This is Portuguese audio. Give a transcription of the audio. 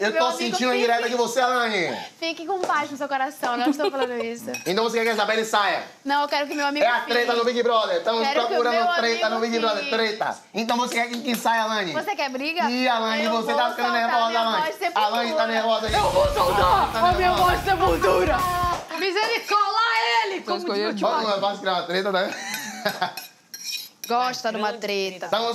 Eu tô sentindo a fique- indireta de você, Alane. Fique com paz no seu coração, não estou falando isso. Então você quer que a Isabelle saia? Não, eu quero que meu amigo É a treta fique. no Big Brother. Estamos Quero procurando treta no amigo Big Brother. Treta. Então você quer que quem saia, Alane? Você quer briga? Ih, Alane, Eu você tá vou tá ficando tá nervosa, minha Alane. voz. Alane tá nervosa. Eu vou soltar a minha voz de sepultura. Misericórdia, ele! Como escolheu diz o de Vamos, criar uma treta, né? Gosta de uma treta.